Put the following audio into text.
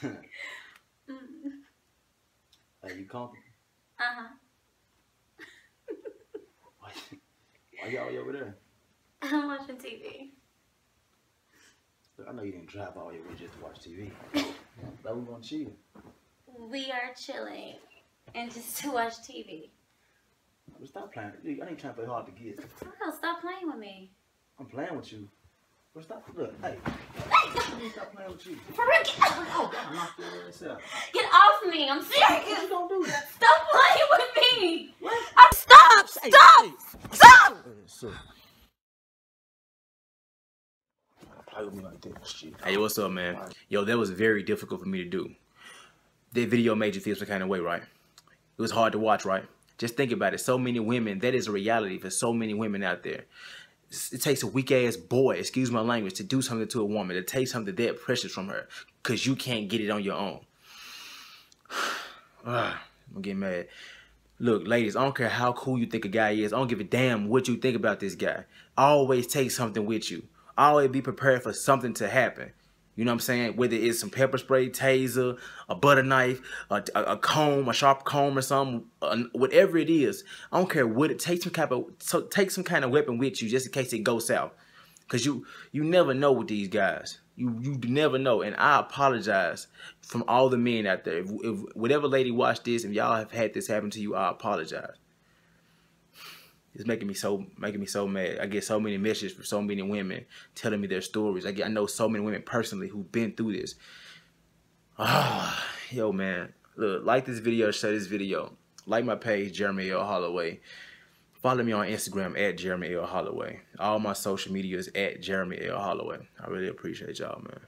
mm. Are you comfortable? Uh-huh. Why, why y'all over there? I'm watching TV. Look, I know you didn't drive all your way just to watch TV. But we gonna chill. We are chilling and just to watch TV. Stop playing. I ain't trying to play hard to get. Kyle, stop playing with me. I'm playing with you. But stop. Look, hey. To stop playing with you. For real, get, God, knock your ass out. get off me. I'm What serious. you gonna do? Stop playing with me. What? I'm, stop. Stop. Stop. So. Play with me like that, shit. Hey, what's up, man? Yo, that was very difficult for me to do. That video made you feel some kind of way, right? It was hard to watch, right? Just think about it. So many women, that is a reality for so many women out there. It takes a weak ass boy, excuse my language, to do something to a woman, to take something that precious from her, because you can't get it on your own. Ah, I'm getting mad. Look, ladies, I don't care how cool you think a guy is. I don't give a damn what you think about this guy. Always take something with you. Always be prepared for something to happen. You know what I'm saying? Whether it's some pepper spray, taser, a butter knife, a, a, a comb, a sharp comb or something, uh, whatever it is. I don't care what it takes. Some kind of so take some kind of weapon with you just in case it goes south. Cause you you never know with these guys. You you never know. And I apologize from all the men out there. If, if whatever lady watched this, if y'all have had this happen to you, I apologize. It's making me so making me so mad. I get so many messages from so many women telling me their stories. I get I know so many women personally who've been through this. Ah, yo man, look, like this video, share this video, like my page, Jeremy L Holloway. Follow me on Instagram at Jeremy L Holloway. All my social media is at Jeremy L Holloway. I really appreciate y'all, man.